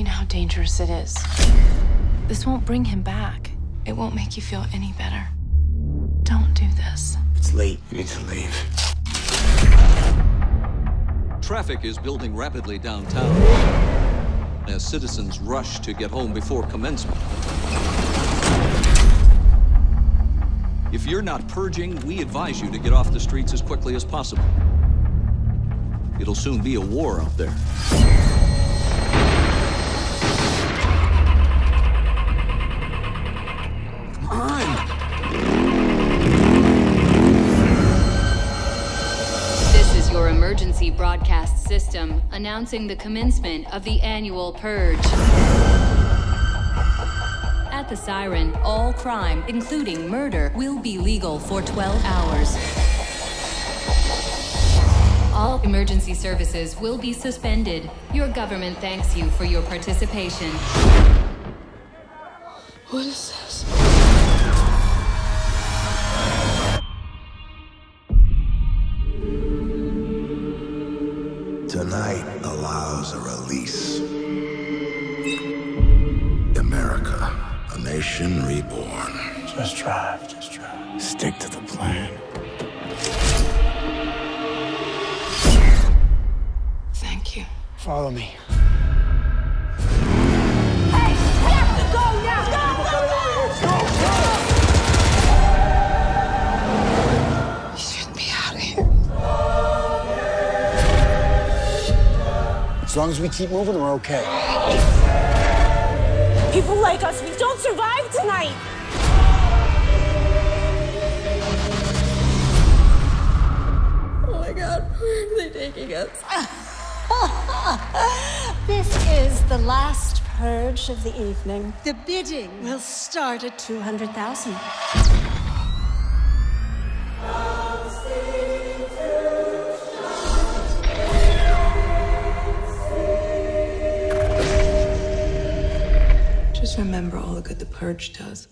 You know how dangerous it is. This won't bring him back. It won't make you feel any better. Don't do this. It's late. You need to leave. Traffic is building rapidly downtown as citizens rush to get home before commencement. If you're not purging, we advise you to get off the streets as quickly as possible. It'll soon be a war out there. Your emergency broadcast system announcing the commencement of the annual purge. At the siren, all crime, including murder, will be legal for 12 hours. All emergency services will be suspended. Your government thanks you for your participation. What is this? Tonight allows a release. America, a nation reborn. Just drive, just drive. Stick to the plan. Thank you. Follow me. As long as we keep moving, we're okay. People like us, we don't survive tonight. Oh my god, where are they taking us? This is the last purge of the evening. The bidding will start at 200,000. Just remember all the good the purge does.